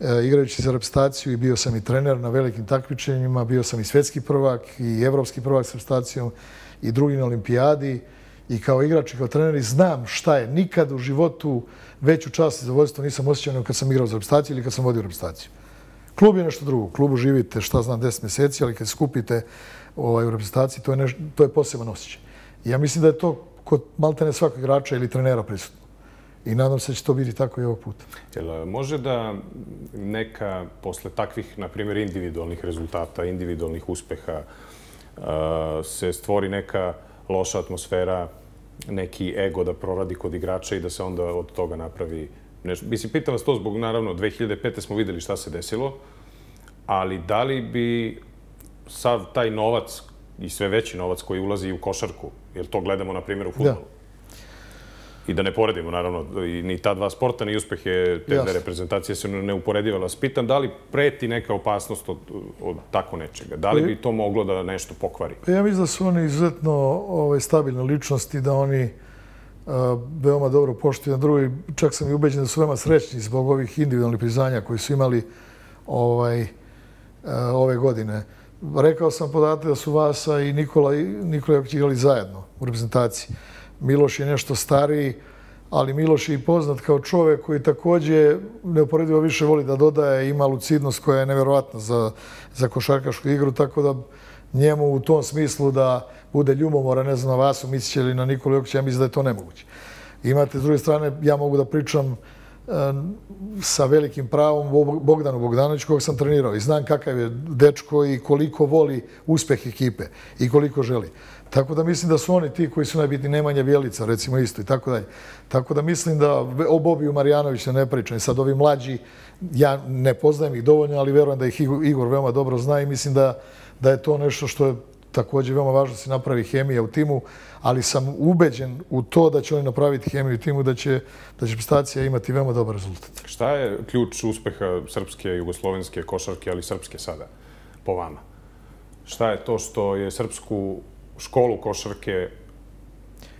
e, igrajući za reprezentaciju i bio sam i trener na velikim takmičenjima, bio sam i svetski prvak i evropski prvak s reprezentacijom i drugi na olimpijadi i kao igrač i kao trener i znam šta je. Nikad u životu veću čast i zadovoljstvo nisam osjećao nego kad sam igrao za reprezentaciju ili kad sam vodio reprezentaciju. Klub je nešto drugo. U klubu živite, šta znam, 10 mjeseci, ali kad skupite ovaj, u reprezentaciji, to je, to je poseban osjećaj. Ja mislim da je to kod maltene svakog igrača ili trenera prisutno. I nadam se da će to biti tako i ovog puta. Jel može da neka, posle takvih, na primjer, individualnih rezultata, individualnih uspeha, se stvori neka loša atmosfera, neki ego da proradi kod igrača i da se onda od toga napravi nešto. Mislim, pitam vas to zbog, naravno, 2005. smo videli šta se desilo, ali da li bi sav taj novac i sve veći novac koji ulazi u košarku, jer to gledamo, na primjer, u futbolu, da. I da ne poredimo, naravno, ni ta dva sporta, ni uspehe te dve reprezentacije se ne uporediva. Vas pitam da li preti neka opasnost od, od tako nečega? Da li pa bi to moglo da nešto pokvari? Pa ja mislim da su oni izuzetno ovaj, stabilne ličnosti, da oni veoma dobro poštuju na drugi. Čak sam i ubeđen da su veoma srećni zbog ovih individualnih priznanja koji su imali ovaj, ove godine. Rekao sam podatak da su Vasa i Nikola, Nikola Jokić igrali zajedno u reprezentaciji. Miloš je nešto stariji, ali Miloš je i poznat kao čovek koji takođe neuporedivo više voli da dodaje, ima lucidnost koja je neverovatna za, za košarkašku igru, tako da njemu u tom smislu da bude ljubomora, ne znam, na Vasu Micića ili na Nikolu Jokića, ja mislim da je to nemoguće. Imate, s druge strane, ja mogu da pričam sa velikim pravom Bogdanu Bogdanović, kog sam trenirao i znam kakav je dečko i koliko voli uspeh ekipe i koliko želi. Tako da mislim da su oni ti koji su najbitni, Nemanja Bjelica recimo isto i tako dalje. Tako da mislim da o Bobiju Marijanoviću ne pričam. I sad ovi mlađi, ja ne poznajem ih dovoljno, ali verujem da ih Igor veoma dobro zna i mislim da, da je to nešto što je također veoma važno da se napravi hemija u timu, ali sam ubeđen u to da će oni napraviti hemiju u timu, da će, da će prestacija imati veoma dobar rezultat. Šta je ključ uspeha srpske, jugoslovenske košarke, ali srpske sada, po vama? Šta je to što je srpsku školu košarke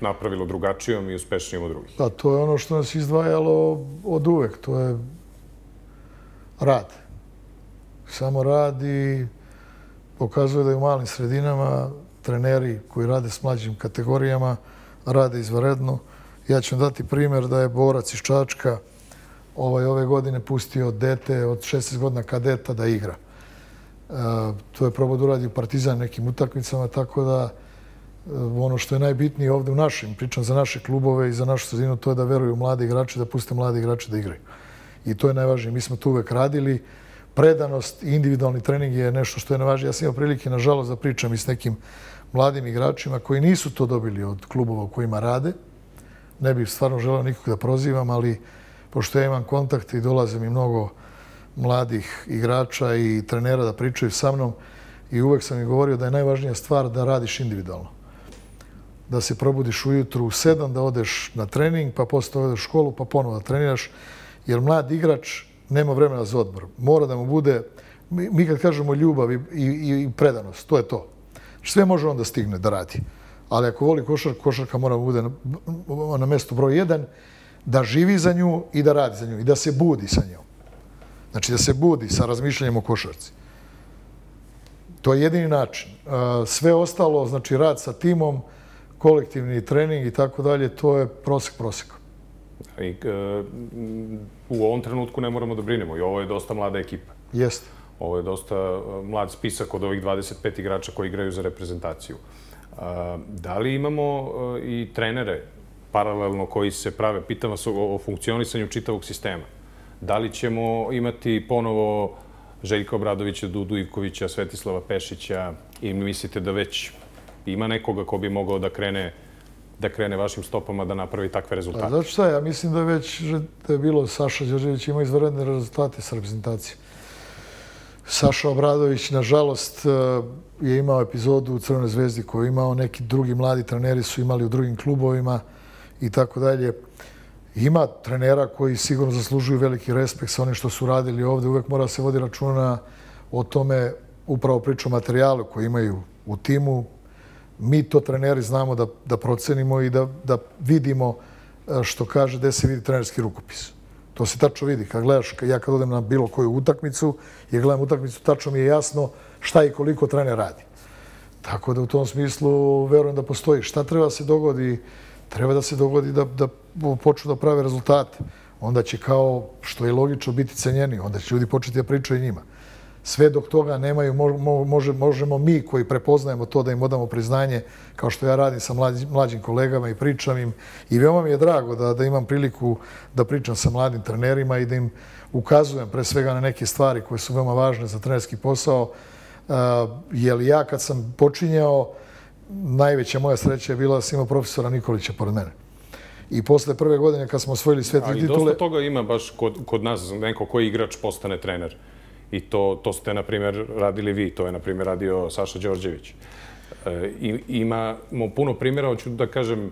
napravilo drugačijom i uspešnijom od drugih? Da, to je ono što nas izdvajalo od uvek. To je rad. Samo rad i pokazuje da u malim sredinama treneri koji rade s mlađim kategorijama rade izvaredno. Ja ću dati primjer da je borac iz Čačka ovaj, ove godine pustio dete od 16 godina kadeta da igra. E, to je probao da uradi u Partizan nekim utakmicama, tako da ono što je najbitnije ovde u našim, pričam za naše klubove i za našu sredinu, to je da veruju mladi igrači, da puste mladi igrači da igraju. I to je najvažnije. Mi smo tu uvek radili. Predanost i individualni trening je nešto što je najvažnije. Ja sam imao prilike, nažalost, da pričam i s nekim mladim igračima koji nisu to dobili od klubova u kojima rade. Ne bih stvarno želeo nikog da prozivam, ali pošto ja imam kontakte i dolaze mi mnogo mladih igrača i trenera da pričaju sa mnom i uvek sam im govorio da je najvažnija stvar da radiš individualno da se probudiš ujutru u sedam, da odeš na trening, pa posle odeš u školu, pa ponovo da treniraš. Jer mlad igrač nema vremena za odmor. Mora da mu bude, mi kad kažemo ljubav i, i, i predanost, to je to. Sve može on da stigne da radi. Ali ako voli košarka, košarka mora da bude na, na mestu broj jedan, da živi za nju i da radi za nju i da se budi sa njom. Znači da se budi sa razmišljanjem o košarci. To je jedini način. Sve ostalo, znači rad sa timom, kolektivni trening i tako dalje, to je prosek proseka. I, e, u ovom trenutku ne moramo da brinemo i ovo je dosta mlada ekipa. Jeste. Ovo je dosta e, mlad spisak od ovih 25 igrača koji igraju za reprezentaciju. E, da li imamo i trenere paralelno koji se prave, pitam vas o, o funkcionisanju čitavog sistema. Da li ćemo imati ponovo Željka Obradovića, Dudu Ivkovića, Svetislava Pešića i mislite da već ima nekoga ko bi mogao da krene da krene vašim stopama da napravi takve rezultate? Znači šta, ja mislim da već da je bilo Saša Đorđević ima izvredne rezultate sa reprezentacije. Saša Obradović, nažalost, je imao epizodu u Crvenoj zvezdi koju je imao, neki drugi mladi treneri su imali u drugim klubovima i tako dalje. Ima trenera koji sigurno zaslužuju veliki respekt sa onim što su radili ovde. Uvek mora se vodi računa o tome, upravo priču o materijalu koji imaju u timu. Mi to treneri znamo da, da procenimo i da, da vidimo e, što kaže gde se vidi trenerski rukopis. To se tačno vidi. Kad gledaš, ja kad odem na bilo koju utakmicu i gledam utakmicu, tačno mi je jasno šta i koliko trener radi. Tako da u tom smislu verujem da postoji. Šta treba da se dogodi? Treba da se dogodi da, da počnu da prave rezultate. Onda će kao, što je logično, biti cenjeni. Onda će ljudi početi da pričaju njima. Sve dok toga nemaju, može, možemo mi koji prepoznajemo to da im odamo priznanje, kao što ja radim sa mlađim, mlađim kolegama i pričam im. I veoma mi je drago da, da imam priliku da pričam sa mladim trenerima i da im ukazujem pre svega na neke stvari koje su veoma važne za trenerski posao. Uh, jer ja kad sam počinjao, najveća moja sreća je bila da sam imao profesora Nikolića pored mene. I posle prve godine kad smo osvojili sve tri titule... Ali dosta toga ima baš kod, kod nas, neko koji igrač postane trener. I to, to ste, na primjer, radili vi. To je, na primjer, radio Saša Đorđević. E, imamo puno primjera, hoću da kažem,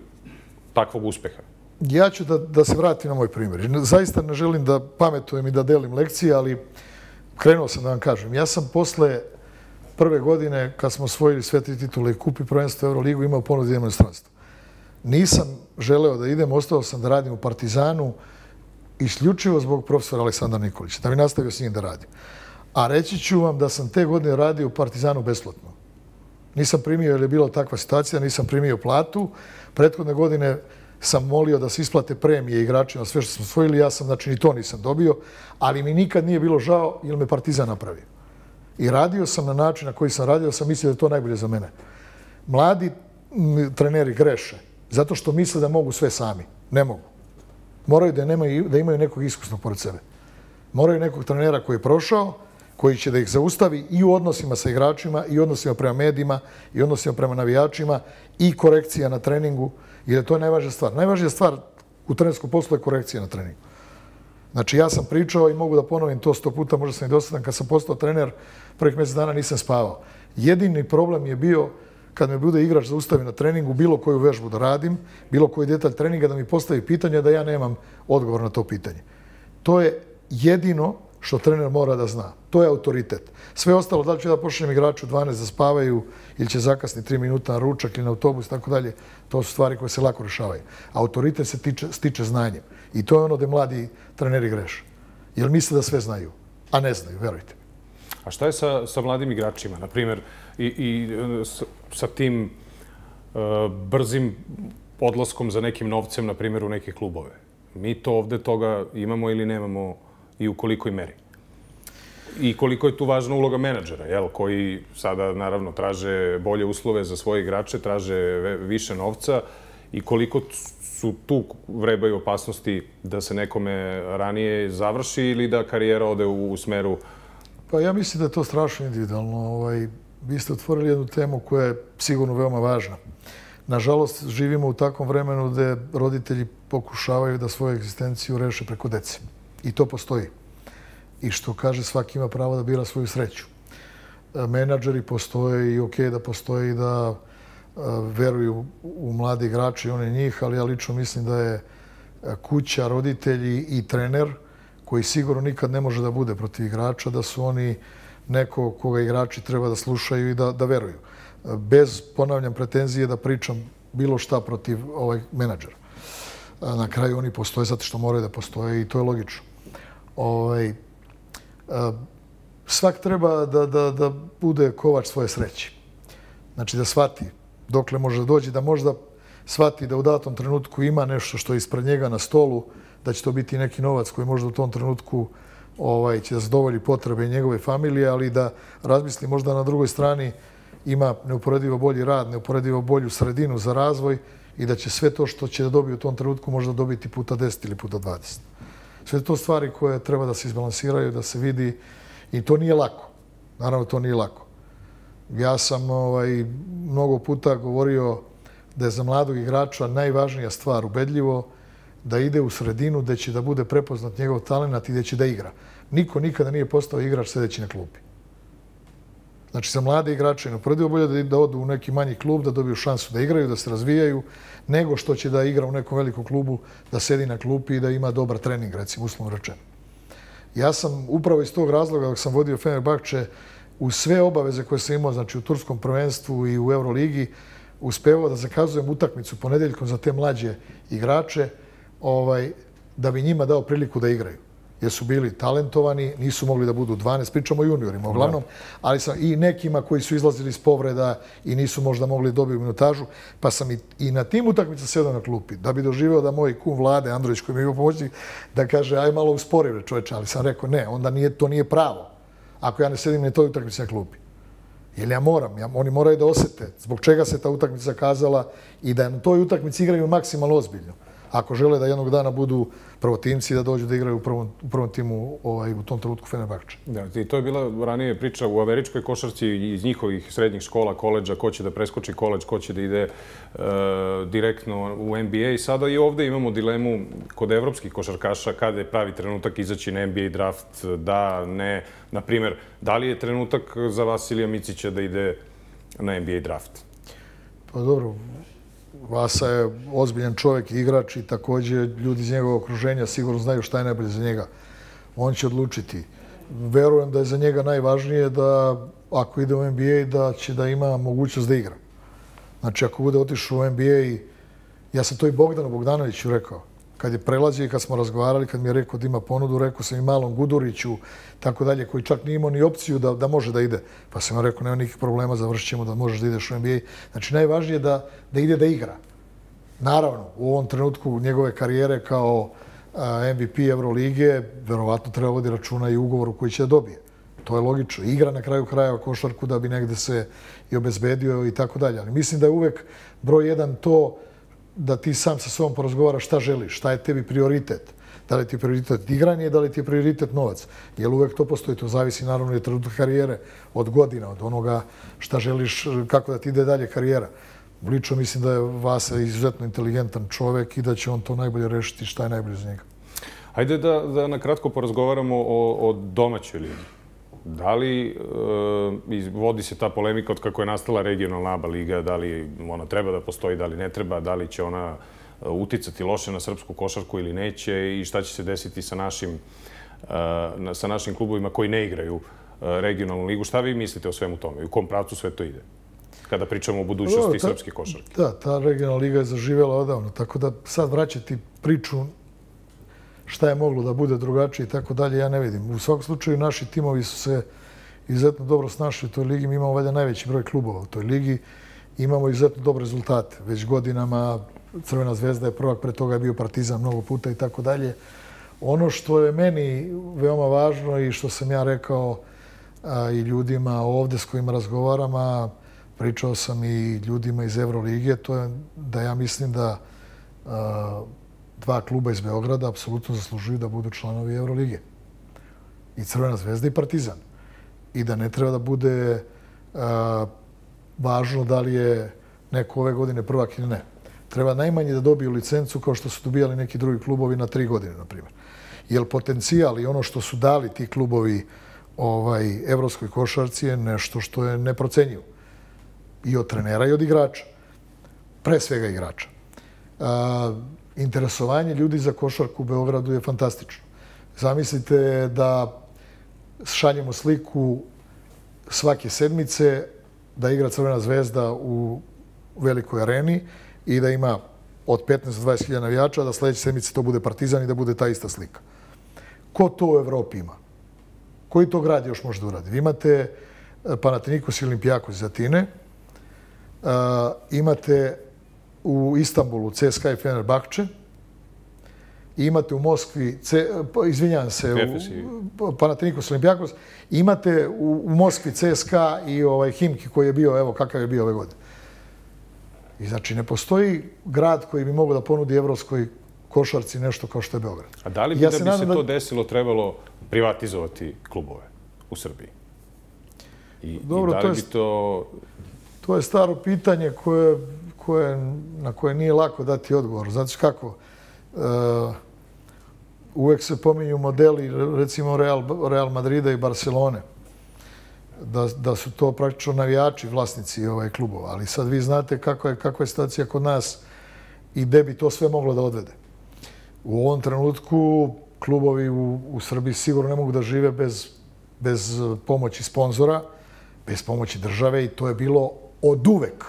takvog uspeha. Ja ću da, da se vratim na moj primjer. Zaista ne želim da pametujem i da delim lekcije, ali krenuo sam da vam kažem. Ja sam posle prve godine, kad smo osvojili sve tri titule i kupi prvenstvo Euroligu, imao ponud da idemo inostranstvo. Nisam želeo da idem, ostao sam da radim u Partizanu, isključivo zbog profesora Aleksandra Nikolića, da bi nastavio s njim da radim. A reći ću vam da sam te godine radio u Partizanu besplatno. Nisam primio, jer je bila takva situacija, nisam primio platu. Prethodne godine sam molio da se isplate premije igračima, sve što smo osvojili, ja sam, znači, ni to nisam dobio, ali mi nikad nije bilo žao jer me Partizan napravio. I radio sam na način na koji sam radio, sam mislio da je to najbolje za mene. Mladi treneri greše, zato što misle da mogu sve sami. Ne mogu. Moraju da, nemaju, da imaju nekog iskusnog pored sebe. Moraju nekog trenera koji je prošao, koji će da ih zaustavi i u odnosima sa igračima, i odnosima prema medijima, i odnosima prema navijačima, i korekcija na treningu, jer to najvažnija stvar. Najvažnija stvar u trenerskom poslu je korekcija na treningu. Znači, ja sam pričao i mogu da ponovim to sto puta, možda sam i dosadan, kad sam postao trener, prvih mjesec dana nisam spavao. Jedini problem je bio kad me bude igrač zaustavi na treningu, bilo koju vežbu da radim, bilo koji detalj treninga, da mi postavi pitanje, da ja nemam odgovor na to pitanje. To je jedino što trener mora da zna. To je autoritet. Sve ostalo, da li ću da pošaljem igraču 12 da spavaju ili će zakasniti 3 minuta na ručak ili na autobus, tako dalje, to su stvari koje se lako rešavaju. Autoritet se tiče, stiče znanjem. I to je ono da mladi treneri greše. Jer misle da sve znaju, a ne znaju, verujte. A šta je sa, sa mladim igračima? Naprimjer, i, i sa, sa tim uh, brzim odlaskom za nekim novcem, na primjer, u neke klubove. Mi to ovde toga imamo ili nemamo i u kolikoj meri? I koliko je tu važna uloga menadžera, jel, koji sada, naravno, traže bolje uslove za svoje igrače, traže više novca i koliko su tu vrebaju opasnosti da se nekome ranije završi ili da karijera ode u, smeru Pa ja mislim da je to strašno individualno. Ovaj, vi ste otvorili jednu temu koja je sigurno veoma važna. Nažalost, živimo u takvom vremenu gde roditelji pokušavaju da svoju egzistenciju reše preko dece. I to postoji. I što kaže, svaki ima pravo da bira svoju sreću. E, menadžeri postoje i ok da postoje i da e, veruju u mladi igrače i one njih, ali ja lično mislim da je e, kuća, roditelji i trener koji sigurno nikad ne može da bude protiv igrača, da su oni neko koga igrači treba da slušaju i da, da veruju. Bez, ponavljam, pretenzije da pričam bilo šta protiv ovaj menadžera. Na kraju oni postoje zato što moraju da postoje i to je logično. Ovaj, svak treba da, da, da bude kovač svoje sreće. Znači da shvati dokle može da dođe, da možda shvati da u datom trenutku ima nešto što je ispred njega na stolu, da će to biti neki novac koji možda u tom trenutku ovaj, će da zadovolji potrebe njegove familije, ali da razmisli možda na drugoj strani ima neuporedivo bolji rad, neuporedivo bolju sredinu za razvoj i da će sve to što će da dobije u tom trenutku možda dobiti puta 10 ili puta 20. Sve to stvari koje treba da se izbalansiraju, da se vidi I to nije lako. Naravno, to nije lako. Ja sam ovaj, mnogo puta govorio da je za mladog igrača najvažnija stvar ubedljivo da ide u sredinu gde će da bude prepoznat njegov talent i gde će da igra. Niko nikada nije postao igrač sedeći na klupi. Znači, za mlade igrače je naprdio bolje da, da odu u neki manji klub, da dobiju šansu da igraju, da se razvijaju, nego što će da igra u nekom velikom klubu, da sedi na klupi i da ima dobar trening, recimo, uslovno rečeno. Ja sam upravo iz tog razloga, dok sam vodio Fenerbahče, u sve obaveze koje sam imao, znači u Turskom prvenstvu i u Euroligi, uspevao da zakazujem utakmicu ponedeljkom za te mlađe igrače, ovaj, da bi njima dao priliku da igraju jer su bili talentovani, nisu mogli da budu 12, pričamo o juniorima uglavnom, ali sam i nekima koji su izlazili iz povreda i nisu možda mogli da dobiju minutažu, pa sam i, i na tim utakmica sedao na klupi, da bi doživeo da moj kum vlade, Andrović koji mi je bio pomoćnik, da kaže aj malo uspori čoveče, ali sam rekao ne, onda nije, to nije pravo. Ako ja ne sedim na toj utakmici na klupi. Jer ja moram, ja, oni moraju da osete zbog čega se ta utakmica kazala i da na toj utakmici igraju maksimalno ozbiljno ako žele da jednog dana budu prvotimci da dođu da igraju u prvom, u prvom timu ovaj, u tom trenutku Fenerbahče. Da, i to je bila ranije priča u američkoj košarci iz njihovih srednjih škola, koleđa, ko će da preskoči koleđ, ko će da ide e, direktno u NBA. Sada i ovde imamo dilemu kod evropskih košarkaša kada je pravi trenutak izaći na NBA draft, da, ne. Naprimer, da li je trenutak za Vasilija Micića da ide na NBA draft? Pa dobro, Vasa je ozbiljan čovjek igrač i takođe ljudi iz njegovog okruženja sigurno znaju šta je najbolje za njega. On će odlučiti. Verujem da je za njega najvažnije da ako ide u NBA da će da ima mogućnost da igra. Znači ako bude otišao u NBA, ja sam to i Bogdanu Bogdanoviću rekao kad je prelazio i kad smo razgovarali, kad mi je rekao da ima ponudu, rekao sam i malom Guduriću, tako dalje, koji čak nije imao ni opciju da, da može da ide. Pa sam rekao, nema nikakvih problema, završit ćemo da možeš da ideš u NBA. Znači, najvažnije je da, da ide da igra. Naravno, u ovom trenutku njegove karijere kao MVP Euroligije, verovatno treba vodi računa i ugovoru koji će da dobije. To je logično. Igra na kraju krajeva košarku da bi negde se i obezbedio i tako dalje. Ali mislim da je uvek broj jedan to da ti sam sa sobom porazgovaraš šta želiš, šta je tebi prioritet. Da li ti je prioritet igranje, da li ti je prioritet novac. Jer uvek to postoji, to zavisi naravno i od trenutka karijere, od godina, od onoga šta želiš, kako da ti ide dalje karijera. Lično mislim da je Vasa izuzetno inteligentan čovek i da će on to najbolje rešiti šta je najbolje za njega. Hajde da, da na kratko porazgovaramo o, o domaćoj ligi. Da li e, vodi se ta polemika od kako je nastala regionalna ABA liga, da li ona treba da postoji, da li ne treba, da li će ona e, uticati loše na srpsku košarku ili neće i šta će se desiti sa našim, e, sa našim klubovima koji ne igraju regionalnu ligu. Šta vi mislite o svemu tome i u kom pravcu sve to ide? Kada pričamo o budućnosti ta, srpske košarke. Da, ta regionalna liga je zaživjela odavno, tako da sad vraćati priču šta je moglo da bude drugačije i tako dalje, ja ne vidim. U svakom slučaju naši timovi su se izuzetno dobro snašli u toj ligi. Mi imamo valjda najveći broj klubova u toj ligi. Imamo izuzetno dobre rezultate. Već godinama Crvena zvezda je prvak, pre toga je bio Partizan mnogo puta i tako dalje. Ono što je meni veoma važno i što sam ja rekao i ljudima ovde s kojima razgovaram, a pričao sam i ljudima iz Evrolige, to je da ja mislim da dva kluba iz Beograda apsolutno zaslužuju da budu članovi Euroligije. I Crvena zvezda i Partizan. I da ne treba da bude a, važno da li je neko ove godine prvak ili ne. Treba najmanje da dobiju licencu kao što su dobijali neki drugi klubovi na tri godine, na primjer. Jer potencijal i ono što su dali ti klubovi ovaj, evropskoj košarci je nešto što je neprocenjivo. I od trenera i od igrača. Pre svega igrača. A, interesovanje ljudi za košarku u Beogradu je fantastično. Zamislite da šaljemo sliku svake sedmice da igra Crvena zvezda u velikoj areni i da ima od 15 do 20 hiljada navijača, da sledeće sedmice to bude Partizan i da bude ta ista slika. Ko to u Evropi ima? Koji to grad još može da uradi? Vi imate eh, Panathinaikos i Olimpijakos iz Atine, uh, imate u Istanbulu CSKA i Fenerbahče, i imate u Moskvi, C, pa, izvinjam se, u Panathinaikos Olimpijakos, imate u, u Moskvi CSKA i ovaj Himki koji je bio, evo kakav je bio ove godine. I znači ne postoji grad koji bi mogao da ponudi evropskoj košarci nešto kao što je Beograd. A da li bi ja da bi se to desilo trebalo privatizovati klubove? u Srbiji? I, Dobro, i da to li je bi to... To je staro pitanje koje, koje, na koje nije lako dati odgovor. Znači kako? E, uvek se pominju modeli, recimo Real, Real Madrida i Barcelone, da, da su to praktično navijači, vlasnici ovaj klubova. Ali sad vi znate kakva je, kakva je situacija kod nas i gde bi to sve moglo da odvede. U ovom trenutku klubovi u, u Srbiji sigurno ne mogu da žive bez, bez pomoći sponzora, bez pomoći države i to je bilo od uvek.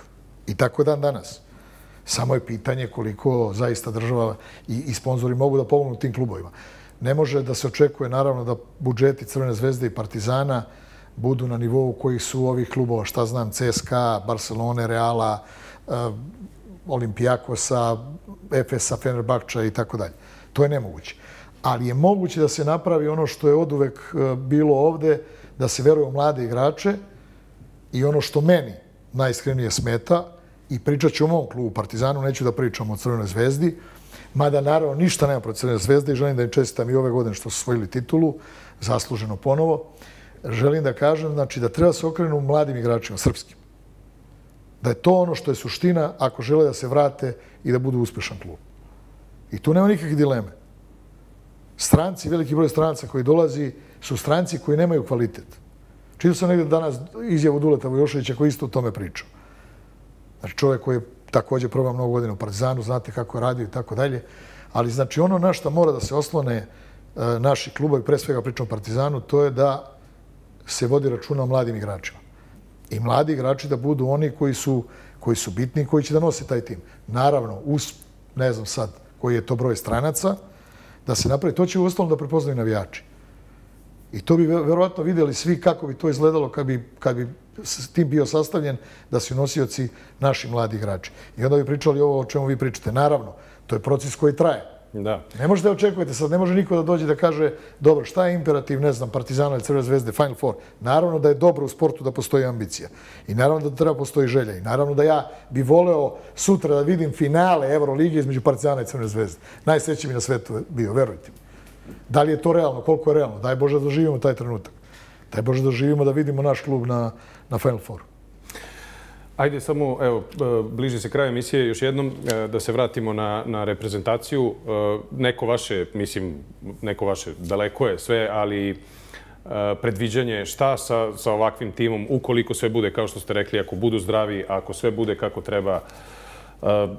I tako dan danas. Samo je pitanje koliko zaista država i, i sponzori mogu da pomognu tim klubovima. Ne može da se očekuje, naravno, da budžeti Crvene zvezde i Partizana budu na nivou kojih su ovih klubova, šta znam, CSKA, Barcelone, Reala, uh, Olimpijakosa, Efesa, Fenerbahča i tako dalje. To je nemoguće. Ali je moguće da se napravi ono što je oduvek uh, bilo ovde, da se veruje u mlade igrače i ono što meni najiskrenije smeta, i pričat ću o mom klubu Partizanu, neću da pričam o Crvenoj zvezdi, mada naravno ništa nema protiv Crvene zvezde i želim da im čestitam i ove godine što su osvojili titulu, zasluženo ponovo. Želim da kažem znači, da treba se okrenu mladim igračima, srpskim. Da je to ono što je suština ako žele da se vrate i da budu uspešan klub. I tu nema nikakve dileme. Stranci, veliki broj stranca koji dolazi, su stranci koji nemaju kvalitet. Čitao sam negdje danas izjavu Duleta Vojoševića koji isto o tome pričao. Znači čovjek koji je također probao mnogo godina u Partizanu, znate kako je radio i tako dalje. Ali znači ono na što mora da se oslone e, naši klubovi, pre svega pričamo o Partizanu, to je da se vodi računa o mladim igračima. I mladi igrači da budu oni koji su, koji su bitni i koji će da nose taj tim. Naravno, uz, ne znam sad koji je to broj stranaca, da se napravi, to će u ostalom da prepoznaju navijači. I to bi verovatno vidjeli svi kako bi to izgledalo kad bi, kad bi tim bio sastavljen da su nosioci naši mladi igrači. I onda bi pričali ovo o čemu vi pričate. Naravno, to je proces koji traje. Da. Ne možete očekujete sad, ne može niko da dođe da kaže dobro, šta je imperativ, ne znam, Partizana ili Crvene zvezde, Final Four. Naravno da je dobro u sportu da postoji ambicija. I naravno da treba postoji želja. I naravno da ja bi voleo sutra da vidim finale Euroligije između Partizana i Crvene zvezde. Najsreći mi na svetu bio, verujte mi. Da li je to realno, koliko je realno? Daj Bože da živimo taj trenutak. Daj Bože da živimo da vidimo naš klub na, na Final Fouru. Ajde samo, evo, e, bliži se kraj emisije, još jednom e, da se vratimo na, na reprezentaciju. E, neko vaše, mislim, neko vaše, daleko je sve, ali predviđanje šta sa, sa ovakvim timom, ukoliko sve bude, kao što ste rekli, ako budu zdravi, ako sve bude kako treba,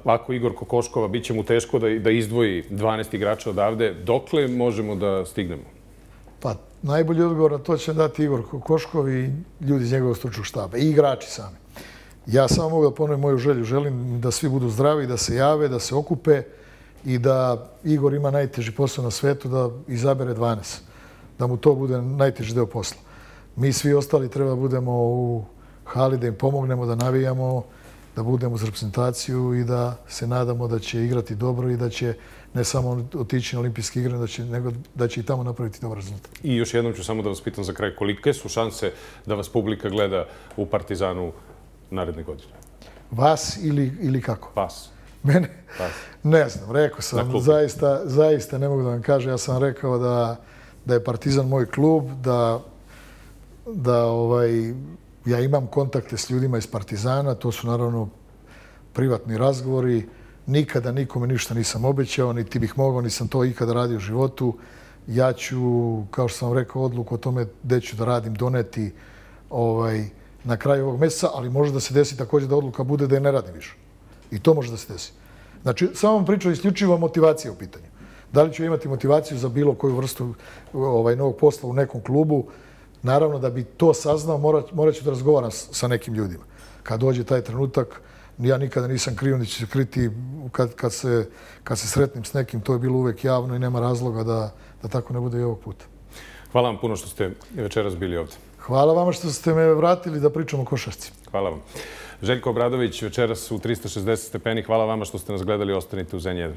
ako Igor Kokoškova, bit će mu teško da, da izdvoji 12 igrača odavde, dokle možemo da stignemo? Pa, najbolji odgovor na to će dati Igor Kokoškov i ljudi iz njegovog stručnog štaba i igrači sami. Ja samo mogu da ponovim moju želju. Želim da svi budu zdravi, da se jave, da se okupe i da Igor ima najteži posao na svetu, da izabere 12. Da mu to bude najteži deo posla. Mi svi ostali treba budemo u hali da im pomognemo, da navijamo, da budemo za reprezentaciju i da se nadamo da će igrati dobro i da će ne samo otići na olimpijske igre, da će, nego da će i tamo napraviti dobar rezultat. I još jednom ću samo da vas pitam za kraj, kolike su šanse da vas publika gleda u Partizanu naredne godine? Vas ili, ili kako? Vas. Mene? Vas. Ne znam, rekao sam, zaista, zaista ne mogu da vam kažem, ja sam rekao da, da je Partizan moj klub, da, da ovaj, ja imam kontakte s ljudima iz Partizana, to su naravno privatni razgovori, nikada nikome ništa nisam obećao, niti bih mogao, nisam to ikada radio u životu. Ja ću, kao što sam rekao, odluku o tome gde ću da radim, doneti ovaj, na kraju ovog mjeseca, ali može da se desi također da odluka bude da je ne radim više. I to može da se desi. Znači, samo vam pričao isključivo motivacija u pitanju. Da li ću imati motivaciju za bilo koju vrstu ovaj, novog posla u nekom klubu, naravno da bi to saznao, morat, morat ću da razgovaram sa nekim ljudima. Kad dođe taj trenutak, ja nikada nisam krio, ni ću se kriti kad, kad, se, kad se sretnim s nekim, to je bilo uvek javno i nema razloga da, da tako ne bude i ovog puta. Hvala vam puno što ste večeras bili ovdje. Hvala vama što ste me vratili da pričamo o košarci. Hvala vam. Željko Obradović, večeras u 360 stepeni. Hvala vama što ste nas gledali. Ostanite u Zen 1.